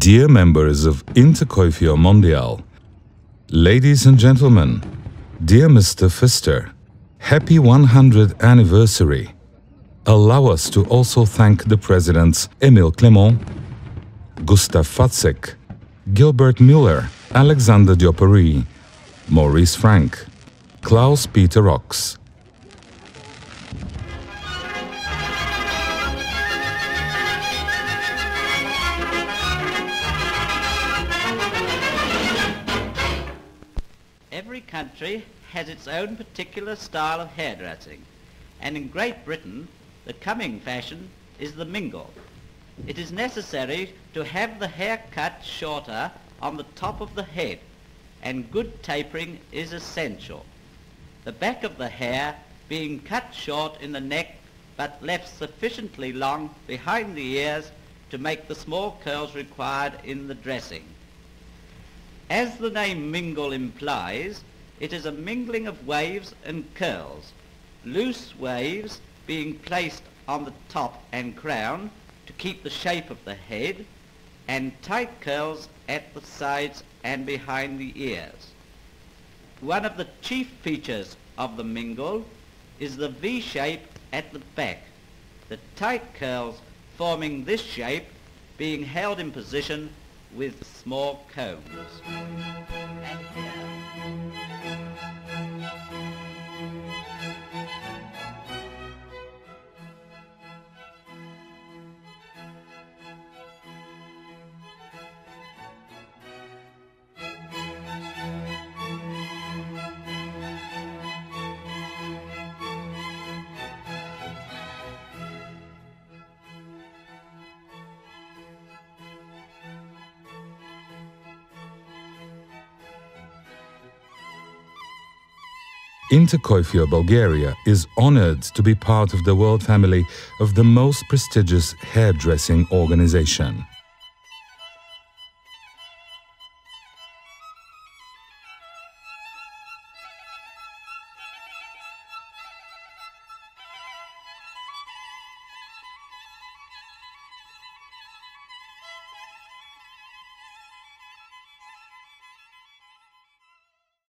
Dear members of Intercoiffure Mondial, ladies and gentlemen, dear Mr. Pfister, happy 100th anniversary. Allow us to also thank the presidents Emile Clement, Gustav Fatzek, Gilbert Müller, Alexander de Paris, Maurice Frank, Klaus Peter Ochs, Every country has its own particular style of hairdressing, and in Great Britain the coming fashion is the mingle. It is necessary to have the hair cut shorter on the top of the head, and good tapering is essential. The back of the hair being cut short in the neck but left sufficiently long behind the ears to make the small curls required in the dressing. As the name mingle implies, it is a mingling of waves and curls, loose waves being placed on the top and crown to keep the shape of the head, and tight curls at the sides and behind the ears. One of the chief features of the mingle is the V shape at the back, the tight curls forming this shape being held in position with small combs. Intercoiffure Bulgaria is honored to be part of the world family of the most prestigious hairdressing organization.